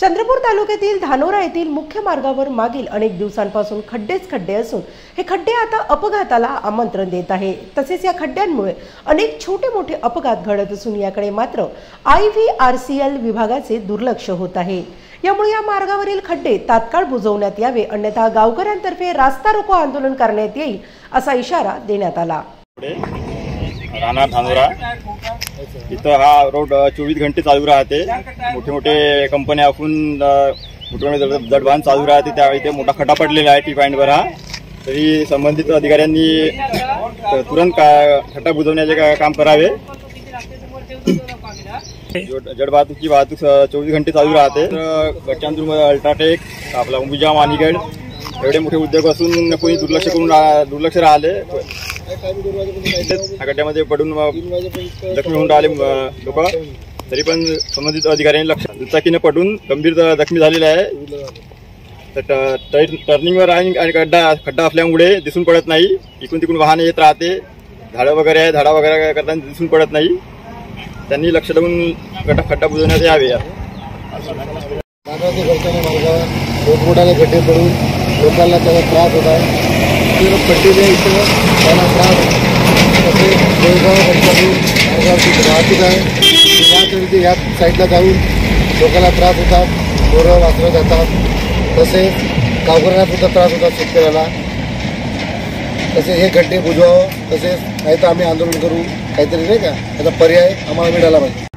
चंद्रपूर तालुक्यातील धानोरा येथील मुख्य मार्गावर मागील अनेक दिवसांपासून खड्डेच खड्डे असून हे खड्डे आता अपघाताला आमंत्रण देत आहे. तसेच या खड्ड्यांमुळे अनेक छोटे मोठे अपघात घडत असून याकडे मात्र I V R C L विभागाचे दुर्लक्ष होत आहे. यामुळे या मार्गावरील खड्डे तात्काळ बुजवण्यात यावे अन्यथा गावकऱ्यांतर्फे रास्ता रोको आंदोलन करण्यात येईल असा इशारा देण्यात आला. धानोरा इथं हा रोड चोवीस घंटे चालू राहते. मोठे मोठे कंपन्या असून अ, मोठे मोठे चालू राहते. त्यावेळी ते मोठा खटा पडलेला आहे टी पॉईंटवर हा. तरी संबंधित अधिकाऱ्यांनी तुरंत का खड्डा बुजवण्याचे काम करावे. जड जड वाहतूकची वाहतूक चोवीस घंटे चालू राहते. तर अल्ट्राटेक आपला उंबिजा मानिगड एवढे मोठे उद्योग असून कोणी दुर्लक्ष करून दुर्लक्ष राहिले. गड्ड्यामध्ये पडून जखमी होऊन राहिले लोक. तरी पण संबंधित अधिकाऱ्यांनी लक्ष दुचाकीने पडून गंभीर जखमी झालेले आहे. तर टर्निंगवर आणि खड्डा खड्डा असल्यामुळे दिसून पडत नाही. इकडून तिकडून वाहन येत राहते. झाडं वगैरे आहे झाडा वगैरे करताना दिसून पडत नाही. त्यांनी लक्ष देऊन खड्डा खड्डा बुजवण्यात यावे. मानवाचे मार्गावर मोठमोठाले गड्डे पडून लोकांना त्याचा त्रास होत आहे. तर पट्टीच्या इथं त्यांना त्रास. तसेच देवगाव गणपती मार्गावरची वाहतूक आहे. ती या साईडला जाऊन लोकांना त्रास होतात. पोरं वाचलं जातात. तसेच गावकऱ्यांना सुद्धा त्रास होतात शेतकऱ्याला. तसे हे खड्डे बुजवावं. तसेच नाही तर आम्ही आंदोलन करू. काहीतरी नाही का? त्याचा पर्याय आम्हाला मिळाला पाहिजे.